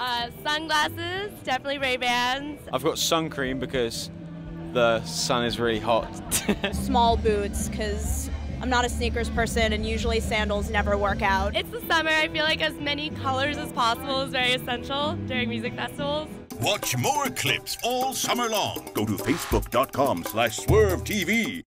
Uh, sunglasses, definitely Ray Bans. I've got sun cream because the sun is really hot. Small boots because I'm not a sneakers person and usually sandals never work out. It's the summer. I feel like as many colors as possible is very essential during music festivals. Watch more clips all summer long. Go to facebook.com slash SWRV TV.